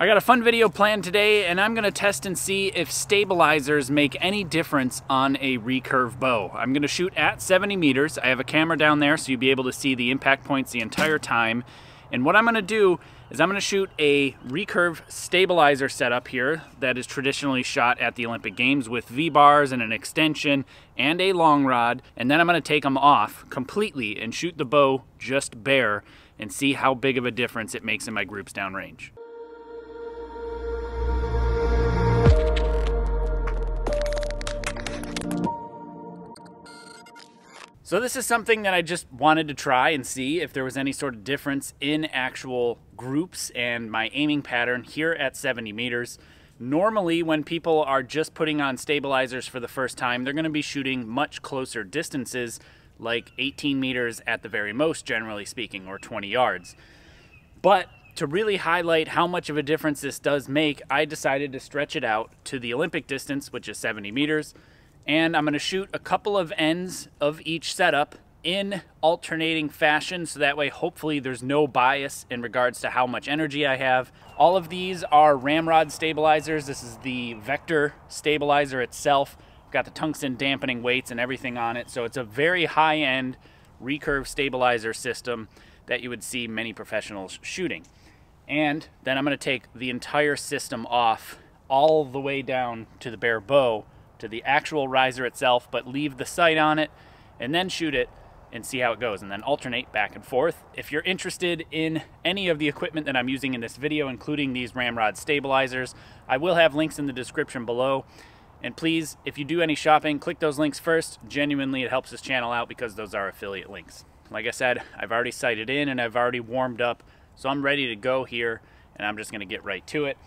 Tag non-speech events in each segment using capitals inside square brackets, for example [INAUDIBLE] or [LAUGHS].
I got a fun video planned today and I'm gonna test and see if stabilizers make any difference on a recurve bow. I'm gonna shoot at 70 meters. I have a camera down there so you'll be able to see the impact points the entire time. And what I'm gonna do is I'm gonna shoot a recurve stabilizer setup here that is traditionally shot at the Olympic Games with V-bars and an extension and a long rod. And then I'm gonna take them off completely and shoot the bow just bare and see how big of a difference it makes in my groups downrange. So this is something that I just wanted to try and see if there was any sort of difference in actual groups and my aiming pattern here at 70 meters. Normally when people are just putting on stabilizers for the first time, they're gonna be shooting much closer distances like 18 meters at the very most, generally speaking, or 20 yards. But to really highlight how much of a difference this does make, I decided to stretch it out to the Olympic distance, which is 70 meters, and I'm gonna shoot a couple of ends of each setup in alternating fashion so that way hopefully there's no bias in regards to how much energy I have. All of these are ramrod stabilizers. This is the Vektor stabilizer itself. Got the tungsten dampening weights and everything on it. So it's a very high-end recurve stabilizer system that you would see many professionals shooting. And then I'm gonna take the entire system off all the way down to the bare bow to the actual riser itself, but leave the sight on it and then shoot it and see how it goes and then alternate back and forth. If you're interested in any of the equipment that I'm using in this video, including these ramrod stabilizers, I will have links in the description below. And please, if you do any shopping, click those links first. Genuinely, it helps this channel out because those are affiliate links. Like I said, I've already sighted in and I've already warmed up, so I'm ready to go here and I'm just gonna get right to it.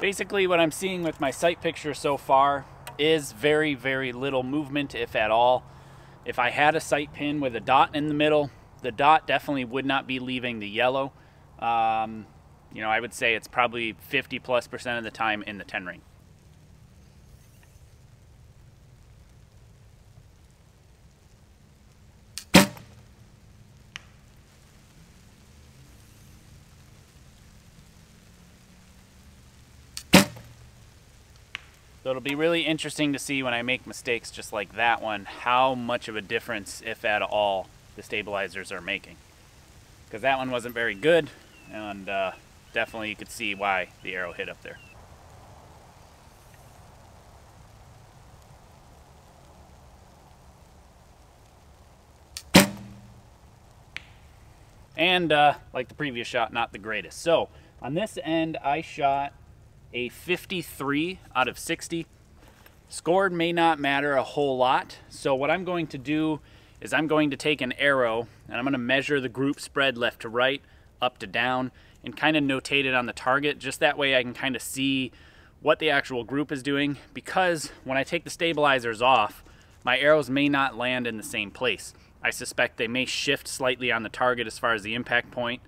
Basically what I'm seeing with my sight picture so far is very, very little movement, if at all. If I had a sight pin with a dot in the middle, the dot definitely would not be leaving the yellow. Um, you know, I would say it's probably 50 plus percent of the time in the 10 ring. So it'll be really interesting to see when I make mistakes just like that one, how much of a difference, if at all, the stabilizers are making. Because that one wasn't very good, and uh, definitely you could see why the arrow hit up there. And uh, like the previous shot, not the greatest. So on this end, I shot a 53 out of 60. Scored may not matter a whole lot. So what I'm going to do is I'm going to take an arrow and I'm going to measure the group spread left to right, up to down, and kind of notate it on the target. Just that way I can kind of see what the actual group is doing because when I take the stabilizers off, my arrows may not land in the same place. I suspect they may shift slightly on the target as far as the impact point,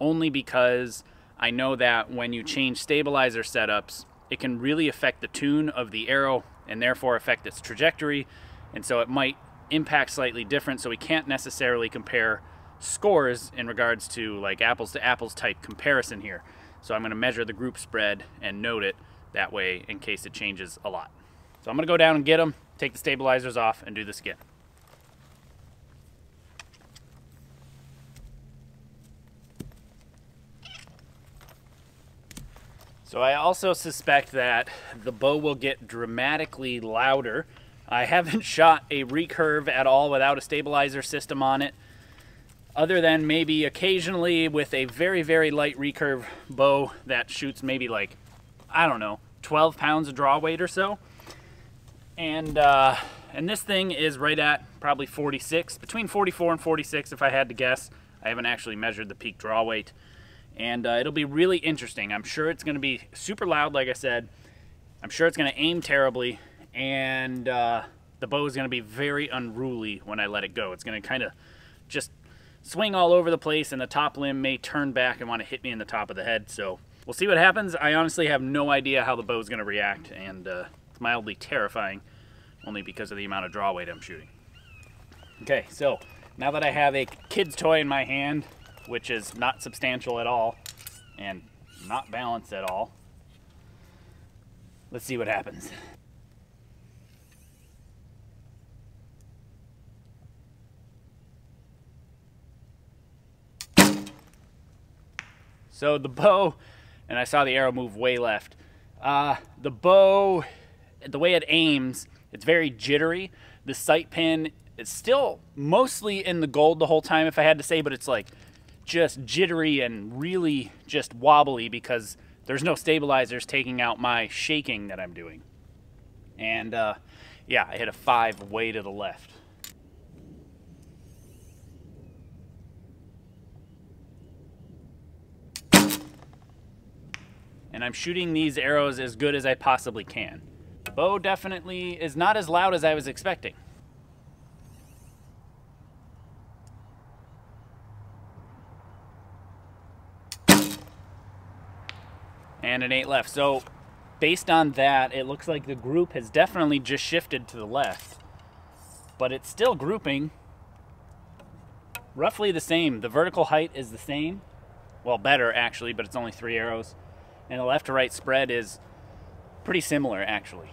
only because I know that when you change stabilizer setups, it can really affect the tune of the arrow and therefore affect its trajectory. And so it might impact slightly different. So we can't necessarily compare scores in regards to like apples to apples type comparison here. So I'm gonna measure the group spread and note it that way in case it changes a lot. So I'm gonna go down and get them, take the stabilizers off and do this again. So I also suspect that the bow will get dramatically louder. I haven't [LAUGHS] shot a recurve at all without a stabilizer system on it, other than maybe occasionally with a very, very light recurve bow that shoots maybe like, I don't know, 12 pounds of draw weight or so. And uh, And this thing is right at probably 46, between 44 and 46 if I had to guess. I haven't actually measured the peak draw weight. And uh, it'll be really interesting. I'm sure it's going to be super loud, like I said. I'm sure it's going to aim terribly. And uh, the bow is going to be very unruly when I let it go. It's going to kind of just swing all over the place and the top limb may turn back and want to hit me in the top of the head. So we'll see what happens. I honestly have no idea how the bow is going to react and uh, it's mildly terrifying only because of the amount of draw weight I'm shooting. Okay, so now that I have a kid's toy in my hand, which is not substantial at all and not balanced at all, let's see what happens. So the bow, and I saw the arrow move way left. Uh, the bow, the way it aims, it's very jittery. The sight pin is still mostly in the gold the whole time, if I had to say, but it's like just jittery and really just wobbly because there's no stabilizers taking out my shaking that I'm doing. And uh, yeah, I hit a five way to the left. and I'm shooting these arrows as good as I possibly can. The bow definitely is not as loud as I was expecting. And an 8 left. So based on that, it looks like the group has definitely just shifted to the left. But it's still grouping roughly the same. The vertical height is the same. Well, better actually, but it's only three arrows and the left to right spread is pretty similar actually.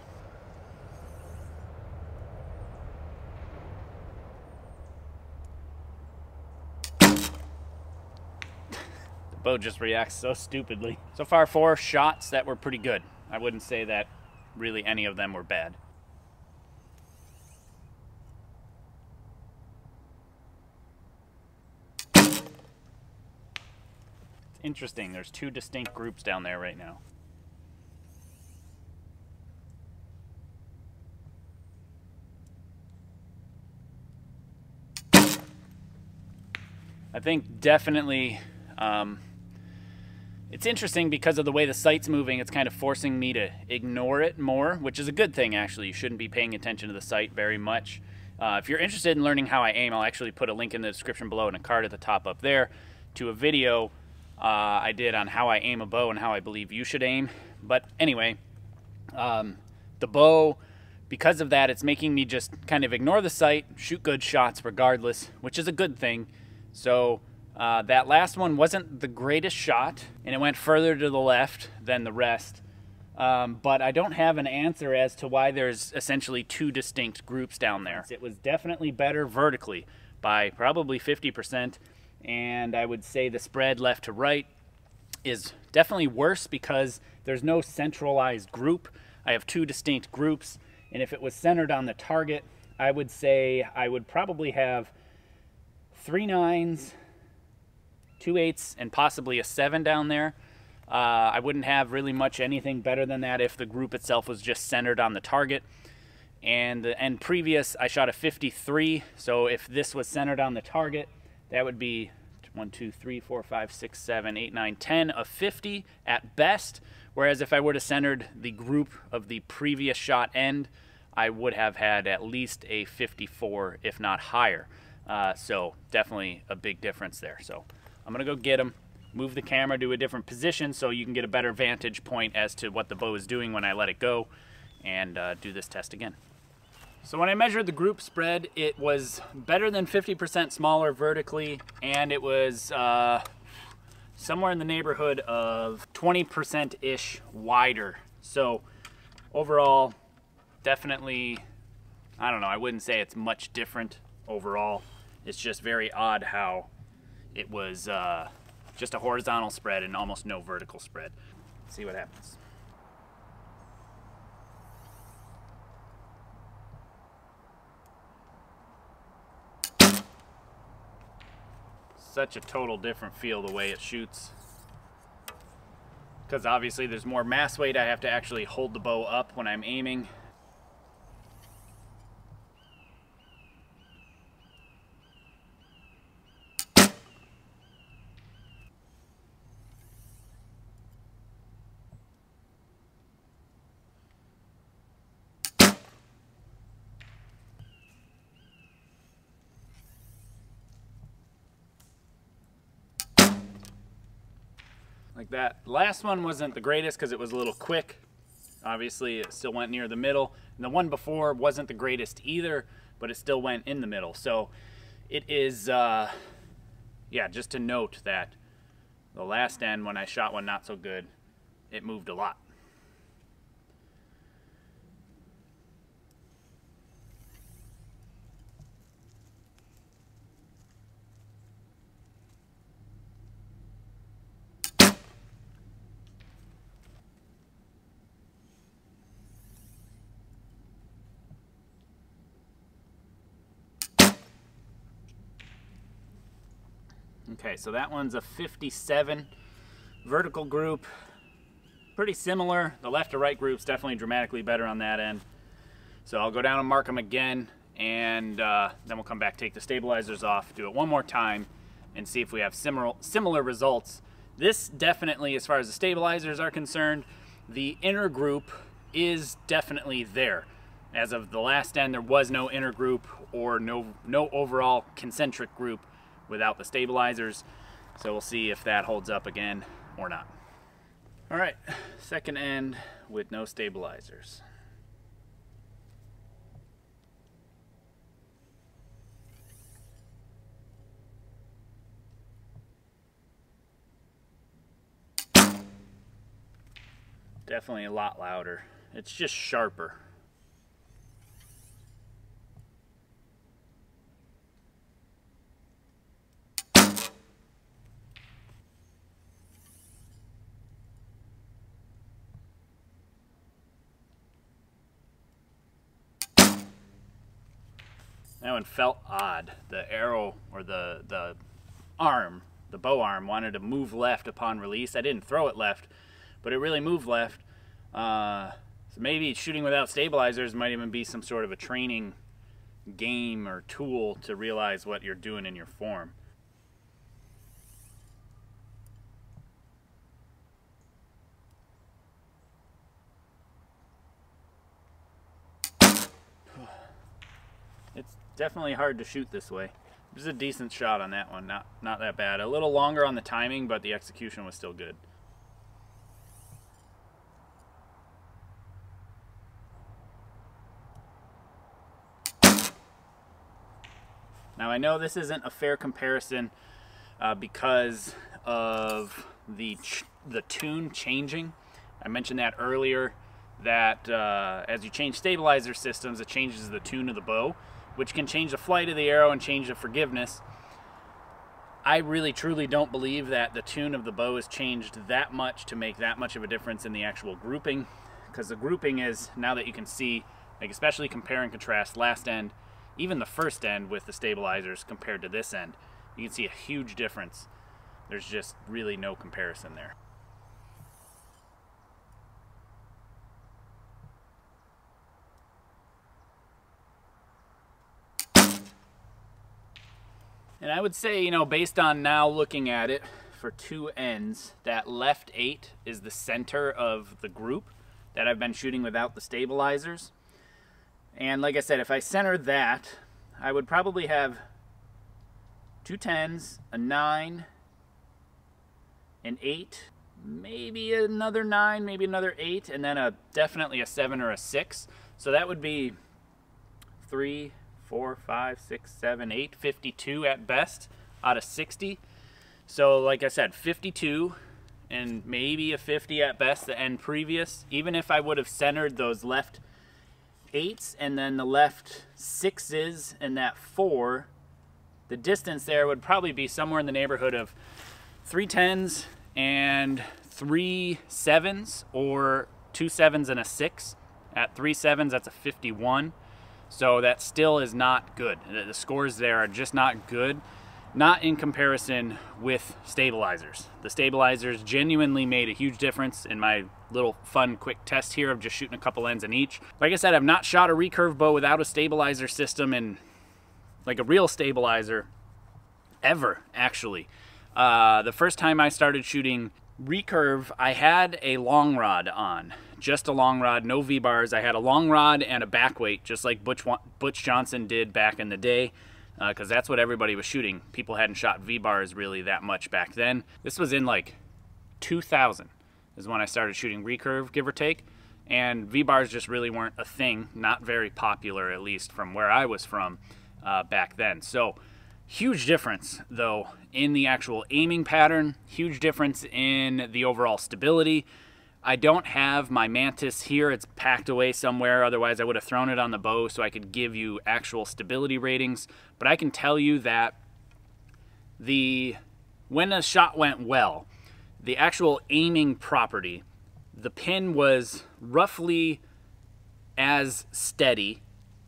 Bow just reacts so stupidly. So far four shots that were pretty good. I wouldn't say that really any of them were bad. It's interesting. There's two distinct groups down there right now. I think definitely um, it's interesting because of the way the sight's moving. It's kind of forcing me to ignore it more, which is a good thing actually. You shouldn't be paying attention to the sight very much. Uh, if you're interested in learning how I aim, I'll actually put a link in the description below and a card at the top up there to a video uh, I did on how I aim a bow and how I believe you should aim. But anyway, um, the bow, because of that, it's making me just kind of ignore the sight, shoot good shots regardless, which is a good thing. So uh, that last one wasn't the greatest shot, and it went further to the left than the rest. Um, but I don't have an answer as to why there's essentially two distinct groups down there. It was definitely better vertically by probably 50% and I would say the spread left to right is definitely worse because there's no centralized group. I have two distinct groups, and if it was centered on the target, I would say I would probably have three nines, two eights, and possibly a seven down there. Uh, I wouldn't have really much anything better than that if the group itself was just centered on the target. And and previous, I shot a 53. So if this was centered on the target, that would be one, two, three, four, five, six, seven, eight, nine, ten a 50 at best. Whereas if I would have centered the group of the previous shot end, I would have had at least a 54, if not higher. Uh, so definitely a big difference there. So I'm gonna go get them, move the camera to a different position so you can get a better vantage point as to what the bow is doing when I let it go and uh, do this test again. So when I measured the group spread, it was better than 50% smaller vertically, and it was uh, somewhere in the neighborhood of 20%-ish wider. So overall, definitely, I don't know, I wouldn't say it's much different overall. It's just very odd how it was uh, just a horizontal spread and almost no vertical spread. See what happens. such a total different feel the way it shoots. Because obviously there's more mass weight, I have to actually hold the bow up when I'm aiming. Like that. Last one wasn't the greatest because it was a little quick. Obviously, it still went near the middle. And the one before wasn't the greatest either, but it still went in the middle. So it is, uh, yeah, just to note that the last end when I shot one not so good, it moved a lot. Okay, so that one's a 57 vertical group. Pretty similar. The left to right group's definitely dramatically better on that end. So I'll go down and mark them again, and uh, then we'll come back, take the stabilizers off, do it one more time, and see if we have similar, similar results. This definitely, as far as the stabilizers are concerned, the inner group is definitely there. As of the last end, there was no inner group or no, no overall concentric group without the stabilizers. So we'll see if that holds up again or not. All right, second end with no stabilizers. Definitely a lot louder. It's just sharper. Felt odd. The arrow or the the arm, the bow arm, wanted to move left upon release. I didn't throw it left, but it really moved left. Uh, so maybe shooting without stabilizers might even be some sort of a training game or tool to realize what you're doing in your form. It's definitely hard to shoot this way. It was a decent shot on that one, not, not that bad. A little longer on the timing, but the execution was still good. Now I know this isn't a fair comparison uh, because of the, the tune changing. I mentioned that earlier that uh, as you change stabilizer systems, it changes the tune of the bow which can change the flight of the arrow and change the forgiveness. I really truly don't believe that the tune of the bow has changed that much to make that much of a difference in the actual grouping because the grouping is now that you can see like especially compare and contrast last end even the first end with the stabilizers compared to this end you can see a huge difference there's just really no comparison there And I would say, you know, based on now looking at it for two ends, that left eight is the center of the group that I've been shooting without the stabilizers. And like I said, if I center that, I would probably have two tens, a nine, an eight, maybe another nine, maybe another eight, and then a definitely a seven or a six. So that would be three, four, five, six, seven, eight, 52 at best out of 60. So like I said, 52 and maybe a 50 at best the end previous. Even if I would have centered those left eights and then the left sixes and that four, the distance there would probably be somewhere in the neighborhood of three tens and three sevens or two sevens and a six. At three sevens, that's a 51. So that still is not good. The scores there are just not good. Not in comparison with stabilizers. The stabilizers genuinely made a huge difference in my little fun quick test here of just shooting a couple ends in each. Like I said, I've not shot a recurve bow without a stabilizer system and like a real stabilizer ever, actually. Uh, the first time I started shooting recurve, I had a long rod on just a long rod, no V-bars. I had a long rod and a back weight, just like Butch, Butch Johnson did back in the day, because uh, that's what everybody was shooting. People hadn't shot V-bars really that much back then. This was in like 2000 is when I started shooting recurve, give or take. And V-bars just really weren't a thing, not very popular, at least from where I was from uh, back then. So huge difference, though, in the actual aiming pattern, huge difference in the overall stability. I don't have my Mantis here. It's packed away somewhere. Otherwise, I would have thrown it on the bow so I could give you actual stability ratings. But I can tell you that the when a shot went well, the actual aiming property, the pin was roughly as steady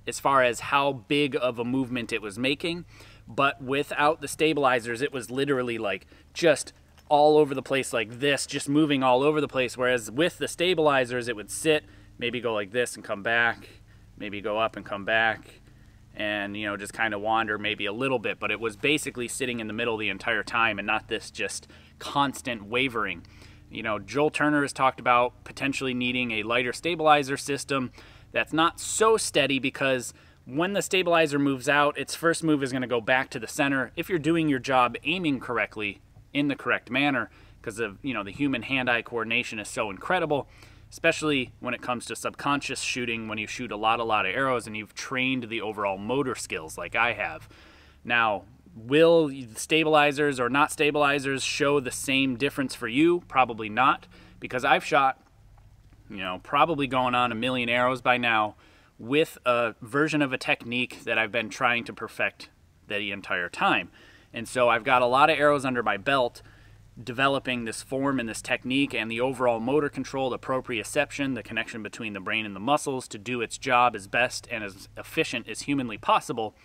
as far as how big of a movement it was making. But without the stabilizers, it was literally like just all over the place like this, just moving all over the place. Whereas with the stabilizers, it would sit, maybe go like this and come back, maybe go up and come back, and you know just kind of wander maybe a little bit. But it was basically sitting in the middle the entire time, and not this just constant wavering. You know, Joel Turner has talked about potentially needing a lighter stabilizer system that's not so steady because when the stabilizer moves out, its first move is going to go back to the center. If you're doing your job aiming correctly, in the correct manner because of you know the human hand-eye coordination is so incredible especially when it comes to subconscious shooting when you shoot a lot a lot of arrows and you've trained the overall motor skills like I have. Now will stabilizers or not stabilizers show the same difference for you? Probably not because I've shot you know probably going on a million arrows by now with a version of a technique that I've been trying to perfect the entire time and so I've got a lot of arrows under my belt developing this form and this technique and the overall motor control, the proprioception, the connection between the brain and the muscles to do its job as best and as efficient as humanly possible.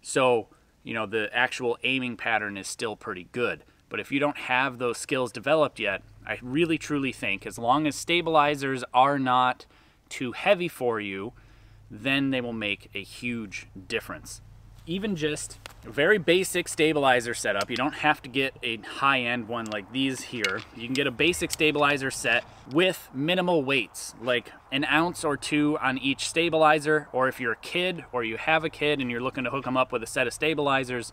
So, you know, the actual aiming pattern is still pretty good. But if you don't have those skills developed yet, I really truly think as long as stabilizers are not too heavy for you, then they will make a huge difference even just a very basic stabilizer setup. You don't have to get a high-end one like these here. You can get a basic stabilizer set with minimal weights, like an ounce or two on each stabilizer, or if you're a kid or you have a kid and you're looking to hook them up with a set of stabilizers,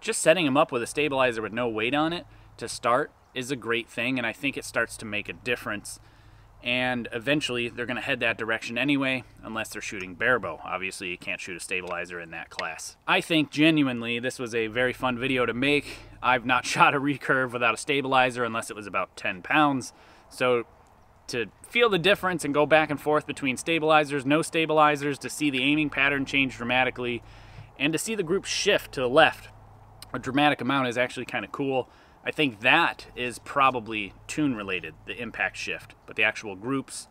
just setting them up with a stabilizer with no weight on it to start is a great thing, and I think it starts to make a difference and eventually they're going to head that direction anyway unless they're shooting barebow. Obviously you can't shoot a stabilizer in that class. I think genuinely this was a very fun video to make. I've not [LAUGHS] shot a recurve without a stabilizer unless it was about 10 pounds. So to feel the difference and go back and forth between stabilizers, no stabilizers, to see the aiming pattern change dramatically, and to see the group shift to the left a dramatic amount is actually kind of cool. I think that is probably tune related, the impact shift, but the actual groups,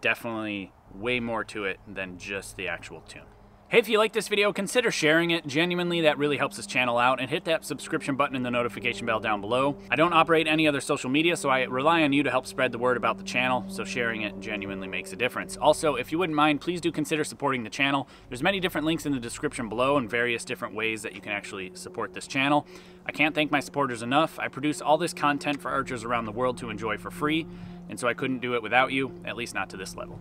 definitely way more to it than just the actual tune. Hey, if you like this video, consider sharing it. Genuinely, that really helps this channel out. And hit that subscription button and the notification bell down below. I don't operate any other social media, so I rely on you to help spread the word about the channel, so sharing it genuinely makes a difference. Also, if you wouldn't mind, please do consider supporting the channel. There's many different links in the description below and various different ways that you can actually support this channel. I can't thank my supporters enough. I produce all this content for archers around the world to enjoy for free, and so I couldn't do it without you, at least not to this level.